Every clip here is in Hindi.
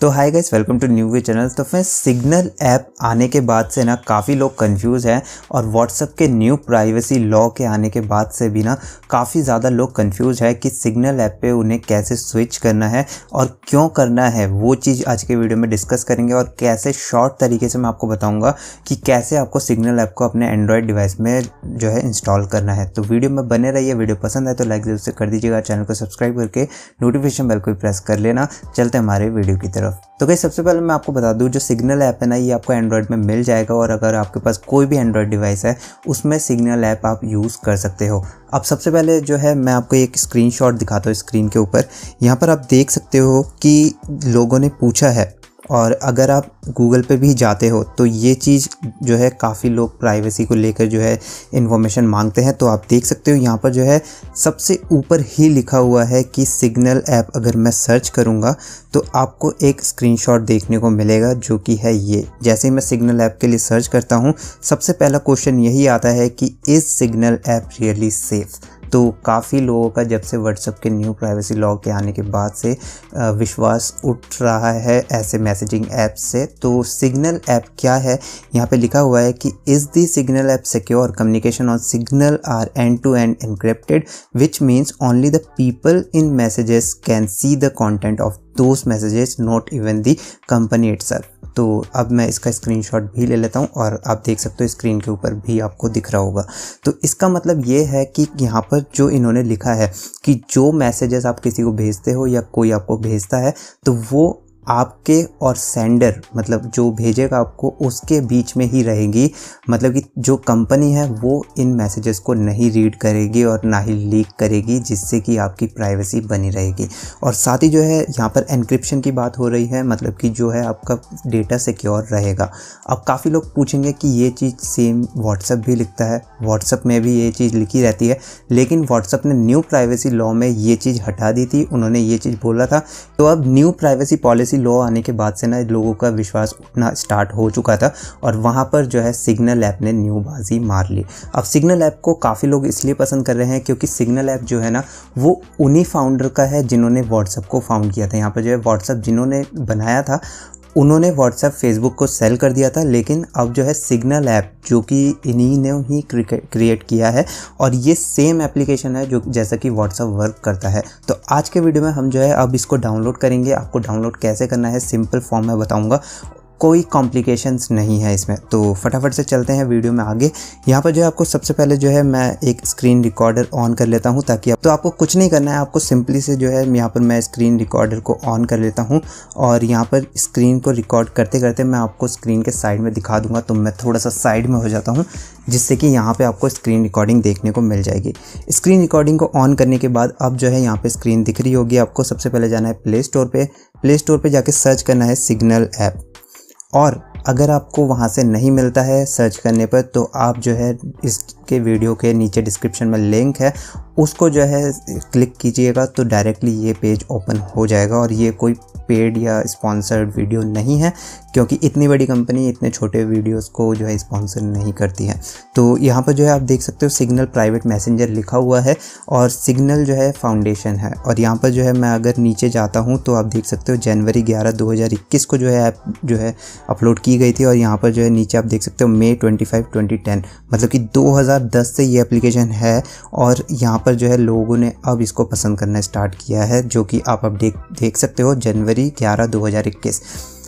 तो hi guys welcome to new way channel तो फ्रेंड्स सिग्नल ऐप आने के बाद से ना काफ़ी लोग कंफ्यूज हैं और व्हाट्सअप के न्यू प्राइवेसी लॉ के आने के बाद से भी ना काफ़ी ज़्यादा लोग कंफ्यूज है कि सिग्नल ऐप पे उन्हें कैसे स्विच करना है और क्यों करना है, वो चीज़ आज के वीडियो में डिस्कस करेंगे और कैसे शॉर्ट तरीके से मैं आपको बताऊँगा कि कैसे आपको सिग्नल ऐप को अपने एंड्रॉयड डिवाइस में जो है इंस्टॉल करना है। तो वीडियो में बने रहिए वीडियो पसंद है तो लाइक ज़रूर से कर दीजिएगा चैनल को सब्सक्राइब करके नोटिफिकेशन बेल को प्रेस कर लेना। चलते हमारे वीडियो की तरफ़। तरफ़। तो कहीं सबसे पहले मैं आपको बता दूँ, जो सिग्नल ऐप है ना, ये आपको एंड्रॉयड में मिल जाएगा और अगर आपके पास कोई भी एंड्रॉयड डिवाइस है, उसमें सिग्नल ऐप आप यूज़ कर सकते हो। अब सबसे पहले जो है, मैं आपको एक स्क्रीनशॉट दिखाता हूँ स्क्रीन के ऊपर। यहाँ पर आप देख सकते हो कि लोगों ने पूछा है और अगर आप गूगल पे भी जाते हो तो ये चीज़ जो है काफ़ी लोग प्राइवेसी को लेकर जो है इन्फॉर्मेशन मांगते हैं। तो आप देख सकते हो, यहाँ पर जो है सबसे ऊपर ही लिखा हुआ है कि सिग्नल ऐप अगर मैं सर्च करूँगा तो आपको एक स्क्रीनशॉट देखने को मिलेगा जो कि है ये। जैसे ही मैं सिग्नल ऐप के लिए सर्च करता हूँ, सबसे पहला क्वेश्चन यही आता है कि is signal app really safe तो काफ़ी लोगों का जब से व्हाट्सअप के न्यू प्राइवेसी लॉ के आने के बाद से विश्वास उठ रहा है ऐसे मैसेजिंग ऐप से। तो सिग्नल ऐप क्या है? यहाँ पे लिखा हुआ है कि is the signal app secure communication on signal are end to end encrypted which means only the people in messages can see the content of those messages not even the company it's तो अब मैं इसका स्क्रीनशॉट भी ले लेता हूँ और आप देख सकते हो स्क्रीन के ऊपर भी आपको दिख रहा होगा। तो इसका मतलब ये है कि यहाँ पर जो इन्होंने लिखा है कि जो मैसेजेस आप किसी को भेजते हो या कोई आपको भेजता है तो वो आपके और सेंडर मतलब जो भेजेगा आपको, उसके बीच में ही रहेगी। मतलब कि जो कंपनी है, वो इन मैसेजेस को नहीं रीड करेगी और ना ही लीक करेगी, जिससे कि आपकी प्राइवेसी बनी रहेगी। और साथ ही जो है, यहाँ पर एनक्रिप्शन की बात हो रही है मतलब कि जो है, आपका डेटा सिक्योर रहेगा। अब काफ़ी लोग पूछेंगे कि ये चीज़ सेम व्हाट्सअप भी लिखता है। व्हाट्सअप में भी ये चीज़ लिखी रहती है, लेकिन व्हाट्सअप ने न्यू प्राइवेसी लॉ में ये चीज़ हटा दी थी। उन्होंने ये चीज़ बोला था। तो अब new privacy policy privacy law आने के बाद से ना लोगों का विश्वास उठना स्टार्ट हो चुका था और वहाँ पर जो है सिग्नल ऐप ने न्यू बाजी मार ली। अब सिग्नल ऐप को काफ़ी लोग इसलिए पसंद कर रहे हैं क्योंकि सिग्नल ऐप जो है ना, वो उन्हीं फाउंडर का है जिन्होंने व्हाट्सअप को फाउंड किया था। यहाँ पर जो है व्हाट्सअप जिन्होंने बनाया था उन्होंने व्हाट्सएप फेसबुक को सेल कर दिया था, लेकिन अब जो है सिग्नल ऐप जो कि इन्हीं ने ही क्रिएट किया है, और ये सेम एप्लीकेशन है जो जैसा कि व्हाट्सएप वर्क करता है। तो आज के वीडियो में हम जो है अब इसको डाउनलोड करेंगे। आपको डाउनलोड कैसे करना है सिंपल फॉर्म में बताऊँगा। कोई कॉम्प्लिकेशंस नहीं है इसमें। तो फटाफट से चलते हैं वीडियो में आगे। यहाँ पर जो है आपको सबसे पहले जो है मैं एक स्क्रीन रिकॉर्डर ऑन कर लेता हूँ ताकि आप तो आपको कुछ नहीं करना है, आपको सिंपली से जो है यहाँ पर मैं स्क्रीन रिकॉर्डर को ऑन कर लेता हूँ। और यहाँ पर स्क्रीन को रिकॉर्ड करते करते मैं आपको स्क्रीन के साइड में दिखा दूँगा तो मैं थोड़ा सा साइड में हो जाता हूँ, जिससे कि यहाँ पर आपको स्क्रीन रिकॉर्डिंग देखने को मिल जाएगी। स्क्रीन रिकॉर्डिंग को ऑन करने के बाद अब जो है यहाँ पर स्क्रीन दिख रही होगी आपको। सबसे पहले जाना है प्ले स्टोर पर प्ले स्टोर पर जाके सर्च करना है सिग्नल ऐप और अगर आपको वहाँ से नहीं मिलता है सर्च करने पर तो आप जो है इसके वीडियो के नीचे डिस्क्रिप्शन में लिंक है, उसको जो है क्लिक कीजिएगा तो डायरेक्टली ये पेज ओपन हो जाएगा और ये कोई पेड या स्पॉन्सर्ड वीडियो नहीं है, क्योंकि इतनी बड़ी कंपनी इतने छोटे वीडियोस को जो है स्पॉन्सर नहीं करती है। तो यहाँ पर जो है आप देख सकते हो सिग्नल प्राइवेट मैसेंजर लिखा हुआ है और सिग्नल जो है फाउंडेशन है। और यहाँ पर जो है मैं अगर नीचे जाता हूँ तो आप देख सकते हो जनवरी ग्यारह, दो को जो है ऐप जो है अपलोड की गई थी और यहाँ पर जो है नीचे आप देख सकते हो मे ट्वेंटी फाइव मतलब कि 2010 से ये एप्लीकेशन है और यहाँ पर जो है लोगों ने अब इसको पसंद करना स्टार्ट किया है, जो कि आप अब देख देख सकते हो जनवरी ग्यारह दो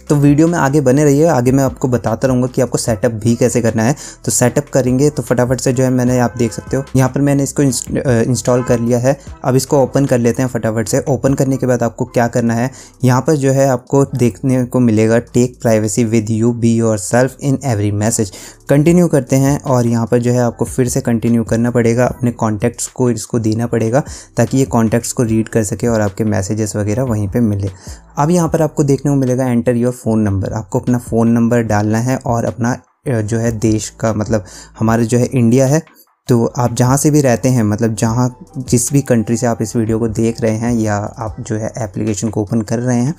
तो वीडियो में आगे बने रहिए, आगे मैं आपको बताता रहूँगा कि आपको सेटअप भी कैसे करना है। तो सेटअप करेंगे तो फटाफट से जो है मैंने, आप देख सकते हो, यहाँ पर मैंने इसको इंस्टॉल कर लिया है। अब इसको ओपन कर लेते हैं फटाफट से। ओपन करने के बाद आपको क्या करना है, यहाँ पर जो है आपको देखने को मिलेगा take privacy with you be yourself in every message continue करते हैं और यहाँ पर जो है आपको फिर से कंटिन्यू करना पड़ेगा, अपने कॉन्टैक्ट्स को इसको देना पड़ेगा, ताकि ये कॉन्टैक्ट्स को रीड कर सके और आपके मैसेजेस वगैरह वहीं पे मिले। अब यहाँ पर आपको देखने को मिलेगा एंटर योर फ़ोन नंबर आपको अपना फ़ोन नंबर डालना है और अपना जो है देश का मतलब हमारे जो है इंडिया है तो आप जहाँ से भी रहते हैं मतलब जहाँ जिस भी कंट्री से आप इस वीडियो को देख रहे हैं या आप जो है एप्लीकेशन को ओपन कर रहे हैं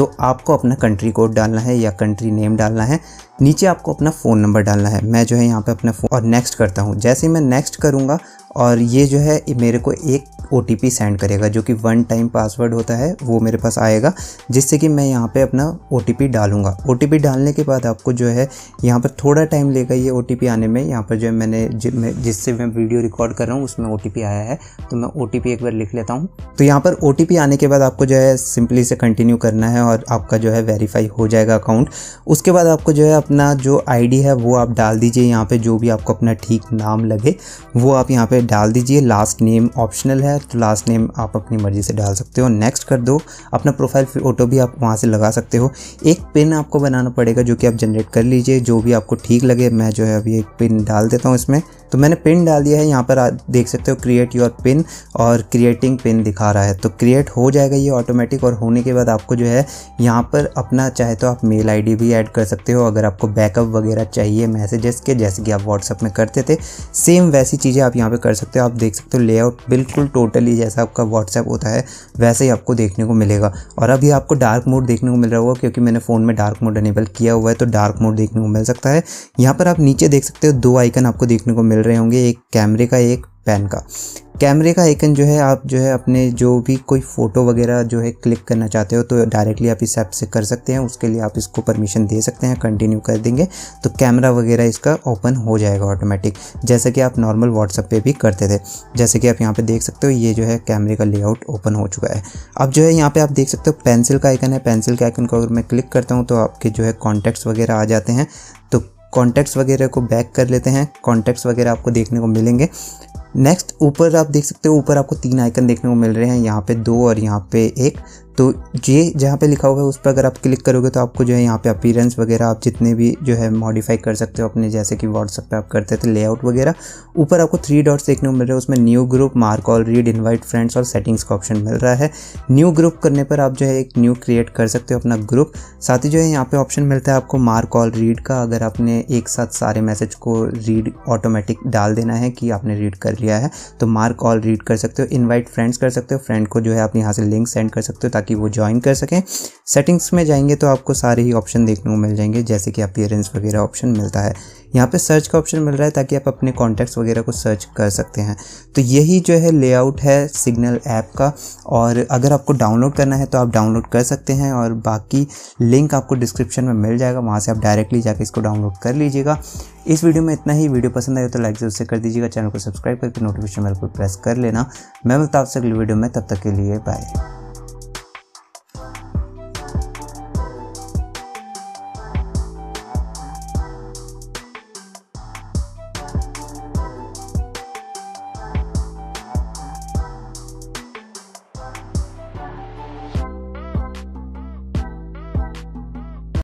तो आपको अपना कंट्री कोड डालना है या कंट्री नेम डालना है, नीचे आपको अपना फ़ोन नंबर डालना है। मैं जो है यहाँ पे अपना फ़ोन और नेक्स्ट करता हूँ। जैसे मैं नेक्स्ट करूँगा और ये जो है मेरे को एक ओटीपी सेंड करेगा, जो कि वन टाइम पासवर्ड होता है, वो मेरे पास आएगा, जिससे कि मैं यहाँ पे अपना ओ डालूँगा। ओटीपी डालने के बाद आपको जो है, यहाँ पर थोड़ा टाइम लेगा ये ओ आने में। यहाँ पर जो है, मैंने जिससे मैं वीडियो रिकॉर्ड कर रहा हूँ, उसमें ओ आया है। तो मैं ओटीपी एक बार लिख लेता हूँ। तो यहाँ पर ओटीपी आने के बाद आपको जो है सिंपली से कंटिन्यू करना है और आपका जो है वेरीफाई हो जाएगा अकाउंट उसके बाद आपको जो है अपना जो आईडी है, वो आप डाल दीजिए। यहाँ पे जो भी आपको अपना ठीक नाम लगे, वो आप यहाँ पे डाल दीजिए। लास्ट नेम ऑप्शनल है तो लास्ट नेम आप अपनी मर्ज़ी से डाल सकते हो। नेक्स्ट कर दो, अपना प्रोफ़ाइल फ़ोटो भी आप वहाँ से लगा सकते हो। एक पिन आपको बनाना पड़ेगा, जो कि आप जनरेट कर लीजिए। जो भी आपको ठीक लगे, मैं जो है अभी एक पिन डाल देता हूँ इसमें। तो मैंने पिन डाल दिया है। यहाँ पर आप देख सकते हो क्रिएट योर पिन और क्रिएटिंग पिन दिखा रहा है। तो क्रिएट हो जाएगा ये ऑटोमेटिक और होने के बाद आपको जो है यहाँ पर अपना, चाहे तो आप मेल आईडी भी ऐड कर सकते हो, अगर आपको बैकअप वगैरह चाहिए, मैसेजेस के, जैसे कि आप व्हाट्सअप में करते थे, सेम वैसी चीज़ें आप यहाँ पर कर सकते हो। आप देख सकते हो लेआउट बिल्कुल टोटली जैसा आपका व्हाट्सएप होता है, वैसे ही आपको देखने को मिलेगा। और अभी आपको डार्क मोड देखने को मिल रहा होगा, क्योंकि मैंने फ़ोन में डार्क मोड अनेबल किया हुआ है तो डार्क मोड देखने को मिल सकता है। यहाँ पर आप नीचे देख सकते हो, दो आइकन आपको देखने को मिल रहे होंगे, एक कैमरे का एक पैन का। कैमरे का आइकन जो है, आप जो है अपने जो भी कोई फ़ोटो वगैरह जो है क्लिक करना चाहते हो तो डायरेक्टली आप इस ऐप से कर सकते हैं। उसके लिए आप इसको परमिशन दे सकते हैं कंटिन्यू कर देंगे तो कैमरा वगैरह इसका ओपन हो जाएगा ऑटोमेटिक जैसे कि आप नॉर्मल व्हाट्सअप पे भी करते थे। जैसे कि आप यहाँ पर देख सकते हो, ये जो है कैमरे का लेआउट ओपन हो चुका है। अब जो है यहाँ पर आप देख सकते हो पेंसिल का आइकन है। पेंसिल के आइकन को अगर मैं क्लिक करता हूँ तो आपके जो है कॉन्टैक्ट्स वगैरह आ जाते हैं। तो कॉन्टैक्ट्स वगैरह को बैक कर लेते हैं। कॉन्टैक्ट्स वगैरह आपको देखने को मिलेंगे। नेक्स्ट ऊपर आप देख सकते हो, ऊपर आपको तीन आइकन देखने को मिल रहे हैं। यहाँ पे दो और यहाँ पे एक। तो ये जहाँ पे लिखा हुआ है, उस पर अगर आप क्लिक करोगे तो आपको जो है यहाँ पे अपीरेंस वगैरह आप जितने भी जो है मॉडिफाई कर सकते हो, अपने जैसे कि व्हाट्सअप पे आप करते थे लेआउट वगैरह, ऊपर आपको थ्री डॉट्स देखने को मिल रहे हैं। उसमें new group mark all read invite friends और सेटिंग्स का ऑप्शन मिल रहा है। न्यू ग्रुप करने पर आप जो है एक न्यू क्रिएट कर सकते हो अपना ग्रुप साथ ही जो है यहाँ पर ऑप्शन मिलता है आपको मार्क ऑल रीड का। अगर आपने एक साथ सारे मैसेज को रीड ऑटोमेटिक डाल देना है कि आपने रीड कर लिया है तो मार्क ऑल रीड कर सकते हो। इन्वाइट फ्रेंड्स कर सकते हो। फ्रेंड को जो है आप यहाँ से लिंक सेंड कर सकते हो ताकि वो ज्वाइन कर सकें। सेटिंग्स में जाएँगे तो आपको सारे ही ऑप्शन देखने को मिल जाएँगे, जैसे कि अपीयरेंस वगैरह ऑप्शन मिलता है। यहाँ पे सर्च का ऑप्शन मिल रहा है ताकि आप अपने कॉन्टैक्ट्स वगैरह को सर्च कर सकते हैं। तो यही जो है लेआउट है सिग्नल ऐप का। और अगर आपको डाउनलोड करना है तो आप डाउनलोड कर सकते हैं और बाकी लिंक आपको डिस्क्रिप्शन में मिल जाएगा। वहाँ से आप डायरेक्टली जाकर इसको डाउनलोड कर लीजिएगा। इस वीडियो में इतना ही। वीडियो पसंद आए तो लाइक ज़रूर से कर दीजिएगा। चैनल को सब्सक्राइब करके नोटिफिकेशन बेल को प्रेस कर लेना। मैं मिलता आपसे वीडियो में। तब तक के लिए बाय